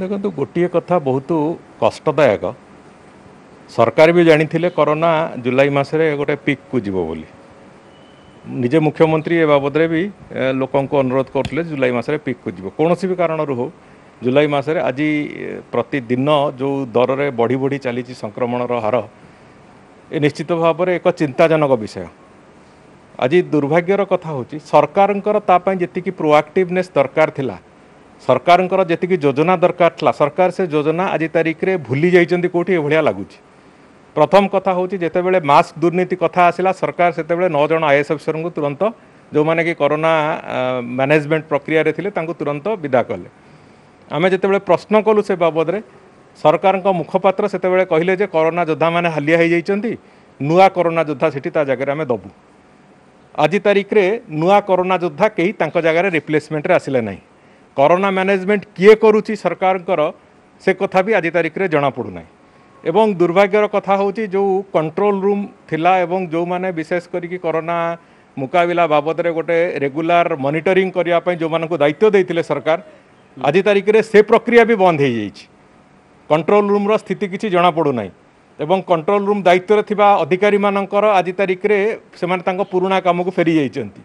ଦେଖନ୍ତୁ ଗୋଟିଏ କଥା ବହୁତ କଷ୍ଟଦାୟକ। ସରକାର ବି ଜାଣିଥିଲେ କରୋନା ଜୁଲାଇ ମାସରେ ଗୋଟେ ପିକ୍କୁ ଯିବ ବୋଲି। ନିଜେ ମୁଖ୍ୟମନ୍ତ୍ରୀ ଏ ବାବଦରେ ବି ଲୋକଙ୍କୁ ଅନୁରୋଧ କରୁଥିଲେ ଜୁଲାଇ ମାସରେ ପିକ୍କୁ ଯିବ। କୌଣସି ବି କାରଣରୁ ହଉ ଜୁଲାଇ ମାସରେ ଆଜି ପ୍ରତିଦିନ ଯେଉଁ ଦରରେ ବଢ଼ି ବଢ଼ି ଚାଲିଛି ସଂକ୍ରମଣର ହାର ଏ ନିଶ୍ଚିତ ଭାବରେ ଏକ ଚିନ୍ତାଜନକ ବିଷୟ। ଆଜି ଦୁର୍ଭାଗ୍ୟର କଥା ହେଉଛି ସରକାରଙ୍କର ତା ପାଇଁ ଯେତିକି ପ୍ରୋଆକ୍ଟିଭନେସ୍ ଦରକାର ଥିଲା ସରକାରଙ୍କର ଯେତିକି ଯୋଜନା ଦରକାର ଥିଲା ସରକାର ସେ ଯୋଜନା ଆଜି ତାରିଖରେ ଭୁଲି ଯାଇଛନ୍ତି କେଉଁଠି ଏଭଳିଆ ଲାଗୁଛି। ପ୍ରଥମ କଥା ହେଉଛି ଯେତେବେଳେ ମାସ୍କ ଦୁର୍ନୀତି କଥା ଆସିଲା ସରକାର ସେତେବେଳେ ନଅ ଜଣ ଆଇଏଏସ୍ ଅଫିସରଙ୍କୁ ତୁରନ୍ତ ଯେଉଁମାନେ କି କରୋନା ମ୍ୟାନେଜମେଣ୍ଟ ପ୍ରକ୍ରିୟାରେ ଥିଲେ ତାଙ୍କୁ ତୁରନ୍ତ ବିଦା କଲେ। ଆମେ ଯେତେବେଳେ ପ୍ରଶ୍ନ କଲୁ ସେ ବାବଦରେ ସରକାରଙ୍କ ମୁଖପାତ୍ର ସେତେବେଳେ କହିଲେ ଯେ କରୋନା ଯୋଦ୍ଧାମାନେ ହାଲିଆ ହୋଇଯାଇଛନ୍ତି ନୂଆ କରୋନା ଯୋଦ୍ଧା ସେଠି ତା ଜାଗାରେ ଆମେ ଦେବୁ। ଆଜି ତାରିଖରେ ନୂଆ କରୋନା ଯୋଦ୍ଧା କେହି ତାଙ୍କ ଜାଗାରେ ରିପ୍ଲେସମେଣ୍ଟରେ ଆସିଲେ ନାହିଁ। କରୋନା ମ୍ୟାନେଜମେଣ୍ଟ କିଏ କରୁଛି ସରକାରଙ୍କର ସେ କଥା ବି ଆଜି ତାରିଖରେ ଜଣାପଡ଼ୁନାହିଁ। ଏବଂ ଦୁର୍ଭାଗ୍ୟର କଥା ହେଉଛି ଯେଉଁ କଣ୍ଟ୍ରୋଲ ରୁମ୍ ଥିଲା ଏବଂ ଯେଉଁମାନେ ବିଶେଷ କରିକି କରୋନା ମୁକାବିଲା ବାବଦରେ ଗୋଟେ ରେଗୁଲାର ମନିଟରିଂ କରିବା ପାଇଁ ଯେଉଁମାନଙ୍କୁ ଦାୟିତ୍ୱ ଦେଇଥିଲେ ସରକାର ଆଜି ତାରିଖରେ ସେ ପ୍ରକ୍ରିୟା ବି ବନ୍ଦ ହୋଇଯାଇଛି। କଣ୍ଟ୍ରୋଲ ରୁମ୍ର ସ୍ଥିତି କିଛି ଜଣାପଡ଼ୁନାହିଁ। ଏବଂ କଣ୍ଟ୍ରୋଲ ରୁମ୍ ଦାୟିତ୍ୱରେ ଥିବା ଅଧିକାରୀମାନଙ୍କର ଆଜି ତାରିଖରେ ସେମାନେ ତାଙ୍କ ପୁରୁଣା କାମକୁ ଫେରି ଯାଇଛନ୍ତି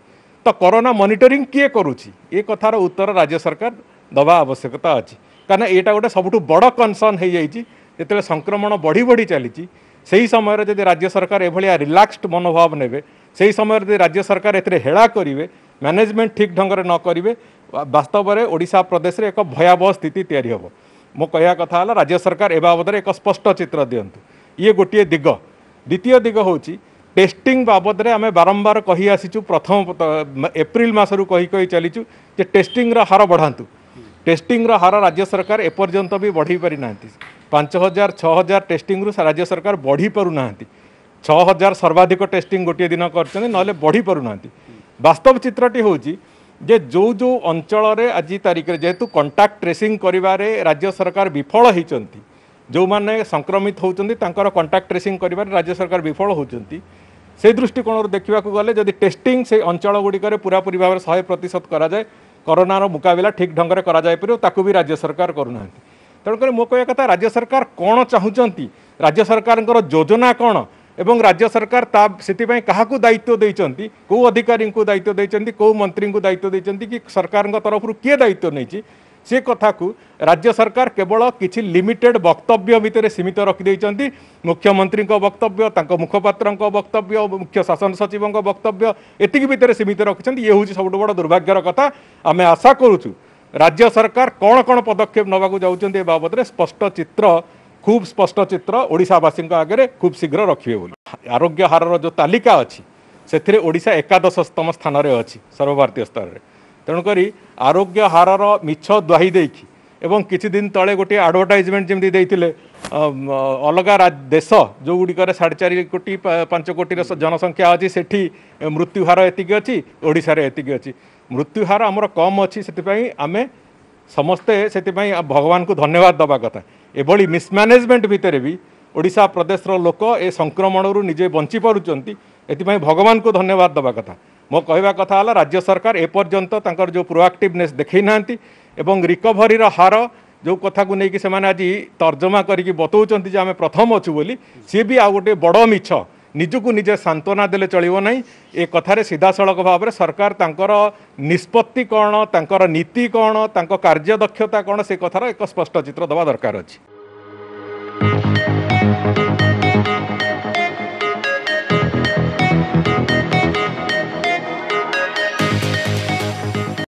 ତ କରୋନା ମନିଟରିଂ କିଏ କରୁଛି? ଏ କଥାର ଉତ୍ତର ରାଜ୍ୟ ସରକାର ଦେବା ଆବଶ୍ୟକତା ଅଛି। କାରଣ ଏଇଟା ଗୋଟେ ସବୁଠୁ ବଡ଼ କନସର୍ନ ହେଇଯାଇଛି। ଯେତେବେଳେ ସଂକ୍ରମଣ ବଢ଼ି ବଢ଼ି ଚାଲିଛି ସେହି ସମୟରେ ଯଦି ରାଜ୍ୟ ସରକାର ଏଭଳିଆ ରିଲାକ୍ସଡ ମନୋଭାବ ନେବେ ସେହି ସମୟରେ ଯଦି ରାଜ୍ୟ ସରକାର ଏଥିରେ ହେଳା କରିବେ ମ୍ୟାନେଜମେଣ୍ଟ ଠିକ୍ ଢଙ୍ଗରେ ନ କରିବେ ବାସ୍ତବରେ ଓଡ଼ିଶା ପ୍ରଦେଶରେ ଏକ ଭୟାବହ ସ୍ଥିତି ତିଆରି ହେବ। ମୋ କହିବା କଥା ହେଲା ରାଜ୍ୟ ସରକାର ଏ ବାବଦରେ ଏକ ସ୍ପଷ୍ଟ ଚିତ୍ର ଦିଅନ୍ତୁ। ଇଏ ଗୋଟିଏ ଦିଗ। ଦ୍ୱିତୀୟ ଦିଗ ହେଉଛି ଟେଷ୍ଟିଂ ବାବଦରେ ଆମେ ବାରମ୍ବାର କହି ଆସିଛୁ ପ୍ରଥମ ଏପ୍ରିଲ ମାସରୁ କହି କହି ଚାଲିଛୁ ଯେ ଟେଷ୍ଟିଂର ହାର ବଢ଼ାନ୍ତୁ। ଟେଷ୍ଟିଂର ହାର ରାଜ୍ୟ ସରକାର ଏପର୍ଯ୍ୟନ୍ତ ବି ବଢ଼େଇ ପାରିନାହାନ୍ତି। ପାଞ୍ଚ ହଜାର ଛଅ ହଜାର ଟେଷ୍ଟିଂରୁ ରାଜ୍ୟ ସରକାର ବଢ଼ି ପାରୁନାହାନ୍ତି। ଛଅ ହଜାର ସର୍ବାଧିକ ଟେଷ୍ଟିଂ ଗୋଟିଏ ଦିନ କରିଛନ୍ତି ନହେଲେ ବଢ଼ି ପାରୁନାହାନ୍ତି। ବାସ୍ତବ ଚିତ୍ରଟି ହେଉଛି ଯେ ଯେଉଁ ଯେଉଁ ଅଞ୍ଚଳରେ ଆଜି ତାରିଖରେ ଯେହେତୁ କଣ୍ଟାକ୍ଟ ଟ୍ରେସିଂ କରିବାରେ ରାଜ୍ୟ ସରକାର ବିଫଳ ହୋଇଛନ୍ତି ଯେଉଁମାନେ ସଂକ୍ରମିତ ହେଉଛନ୍ତି ତାଙ୍କର କଣ୍ଟାକ୍ଟ ଟ୍ରେସିଂ କରିବାରେ ରାଜ୍ୟ ସରକାର ବିଫଳ ହେଉଛନ୍ତି সেই দৃষ্টিকোণରୁ ଦେଖିବାକୁ ଗଲେ ଯଦି ଟେଷ୍ଟିଂ ସେଇ ଅଞ୍ଚଳ ଗୁଡ଼ିକରେ ପୁରାପୁରି ଭାବରେ ଶହେ ପ୍ରତିଶତ କରାଯାଏ କରୋନାର ମୁକାବିଲା ଠିକ୍ ଢଙ୍ଗରେ କରାଯାଇପାରିବ ତାକୁ ବି ରାଜ୍ୟ ସରକାର କରୁନାହାନ୍ତି ତେଣୁକରି ମୋ କହିବା କଥା ରାଜ୍ୟ ସରକାର କ'ଣ ଚାହୁଁଛନ୍ତି ରାଜ୍ୟ ସରକାରଙ୍କର ଯୋଜନା କ'ଣ ଏବଂ ରାଜ୍ୟ ସରକାର ତା ସେଥିପାଇଁ କାହାକୁ ଦାୟିତ୍ୱ ଦେଇଛନ୍ତି କେଉଁ ଅଧିକାରୀଙ୍କୁ ଦାୟିତ୍ୱ ଦେଇଛନ୍ତି କେଉଁ ମନ୍ତ୍ରୀଙ୍କୁ ଦାୟିତ୍ୱ ଦେଇଛନ୍ତି କି ସରକାରଙ୍କ ତରଫରୁ କିଏ ଦାୟିତ୍ୱ ନେଇଛି ସେ କଥାକୁ ରାଜ୍ୟ ସରକାର କେବଳ କିଛି ଲିମିଟେଡ୍ ବକ୍ତବ୍ୟ ଭିତରେ ସୀମିତ ରଖିଦେଇଛନ୍ତି। ମୁଖ୍ୟମନ୍ତ୍ରୀଙ୍କ ବକ୍ତବ୍ୟ ତାଙ୍କ ମୁଖପାତ୍ରଙ୍କ ବକ୍ତବ୍ୟ ମୁଖ୍ୟ ଶାସନ ସଚିବଙ୍କ ବକ୍ତବ୍ୟ ଏତିକି ଭିତରେ ସୀମିତ ରଖିଛନ୍ତି। ଇଏ ହେଉଛି ସବୁଠୁ ବଡ଼ ଦୁର୍ଭାଗ୍ୟର କଥା। ଆମେ ଆଶା କରୁଛୁ ରାଜ୍ୟ ସରକାର କ'ଣ କ'ଣ ପଦକ୍ଷେପ ନେବାକୁ ଯାଉଛନ୍ତି ଏ ବାବଦରେ ସ୍ପଷ୍ଟ ଚିତ୍ର ଖୁବ୍ ସ୍ପଷ୍ଟ ଚିତ୍ର ଓଡ଼ିଶାବାସୀଙ୍କ ଆଗରେ ଖୁବ୍ ଶୀଘ୍ର ରଖିବେ ବୋଲି। ଆରୋଗ୍ୟ ହାରର ଯେଉଁ ତାଲିକା ଅଛି ସେଥିରେ ଓଡ଼ିଶା ଏକାଦଶତମ ସ୍ଥାନରେ ଅଛି ସର୍ବଭାରତୀୟ ସ୍ତରରେ। ତେଣୁକରି ଆରୋଗ୍ୟ ହାରର ମିଛ ଦ୍ୱାହି ଦେଇକି ଏବଂ କିଛି ଦିନ ତଳେ ଗୋଟିଏ ଆଡ଼ଭର୍ଟାଇଜମେଣ୍ଟ ଯେମିତି ଦେଇଥିଲେ ଅଲଗା ଦେଶ ଯେଉଁଗୁଡ଼ିକରେ ସାଢ଼େ ଚାରି କୋଟି ପାଞ୍ଚ କୋଟିର ଜନସଂଖ୍ୟା ଅଛି ସେଠି ମୃତ୍ୟୁ ହାର ଏତିକି ଅଛି ଓଡ଼ିଶାରେ ଏତିକି ଅଛି। ମୃତ୍ୟୁ ହାର ଆମର କମ୍ ଅଛି ସେଥିପାଇଁ ଆମେ ସମସ୍ତେ ସେଥିପାଇଁ ଭଗବାନଙ୍କୁ ଧନ୍ୟବାଦ ଦେବା କଥା। ଏଭଳି ମିସମ୍ୟାନେଜମେଣ୍ଟ ଭିତରେ ବି ଓଡ଼ିଶା ପ୍ରଦେଶର ଲୋକ ଏ ସଂକ୍ରମଣରୁ ନିଜେ ବଞ୍ଚି ପାରୁଛନ୍ତି ଏଥିପାଇଁ ଭଗବାନଙ୍କୁ ଧନ୍ୟବାଦ ଦେବା କଥା। ମୋ କହିବା କଥା ହେଲା ରାଜ୍ୟ ସରକାର ଏପର୍ଯ୍ୟନ୍ତ ତାଙ୍କର ଯେଉଁ ପ୍ରୋଆକ୍ଟିଭନେସ୍ ଦେଖାଇ ନାହାନ୍ତି ଏବଂ ରିକଭରିର ହାର ଯେଉଁ କଥାକୁ ନେଇକି ସେମାନେ ଆଜି ତର୍ଜମା କରିକି ବତଉଛନ୍ତି ଯେ ଆମେ ପ୍ରଥମ ଅଛୁ ବୋଲି ସିଏ ବି ଆଉ ଗୋଟେ ବଡ଼ ମିଛ। ନିଜକୁ ନିଜେ ସାନ୍ତ୍ୱନା ଦେଲେ ଚଳିବ ନାହିଁ। ଏ କଥାରେ ସିଧାସଳଖ ଭାବରେ ସରକାର ତାଙ୍କର ନିଷ୍ପତ୍ତି କ'ଣ ତାଙ୍କର ନୀତି କ'ଣ ତାଙ୍କ କାର୍ଯ୍ୟଦକ୍ଷତା କ'ଣ ସେ କଥାର ଏକ ସ୍ପଷ୍ଟ ଚିତ୍ର ଦେବା ଦରକାର ଅଛି।